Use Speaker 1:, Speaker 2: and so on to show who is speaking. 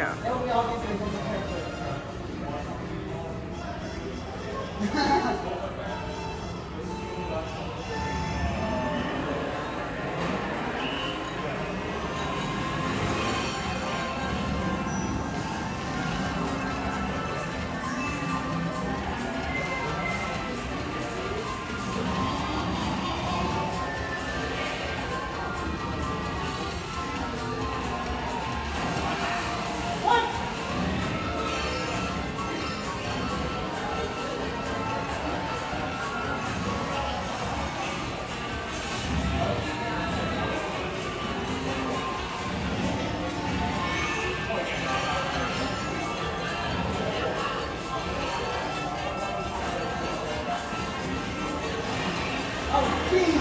Speaker 1: go. Jeez. They're